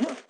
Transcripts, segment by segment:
Huh?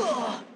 Ugh!